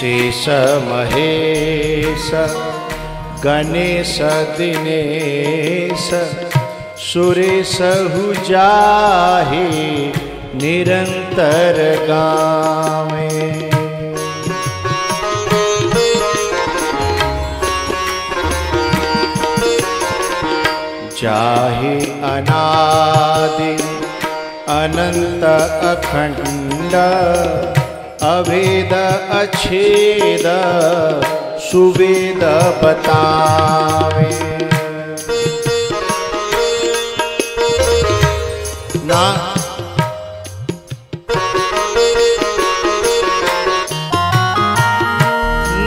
शेष महेश गणेश दिनेश सुरेश जाहे निरंतर गावे जाहे अनादि अनंत अखंड अभेद अछेद सुवेद बतावे। ना।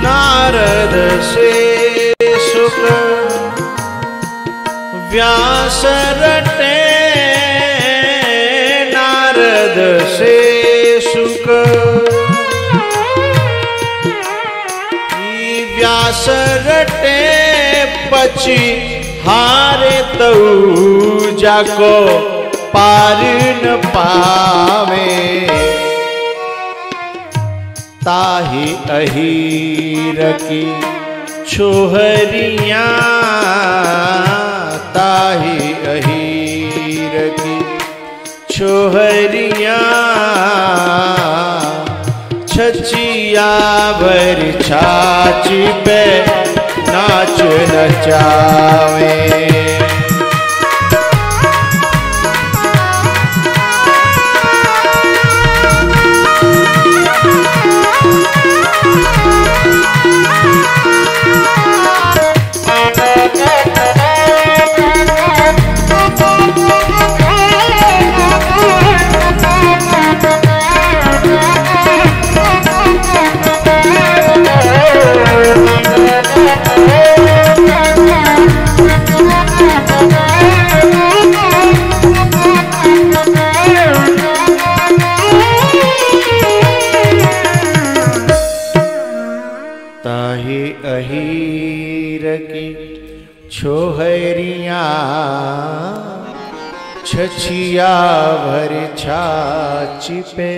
नारद से सुख व्यास रटे नारद से सुख ई रटे पची हारे तऊ जाको पार न पावे। ताही अहीर की छोहरिया, ताही अहीर की छोहरिया। छचिया भर छाछ पे नाच नचावे। छोहरिया छछिया भर छाछ पे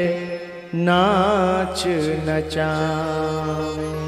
नाच नचावे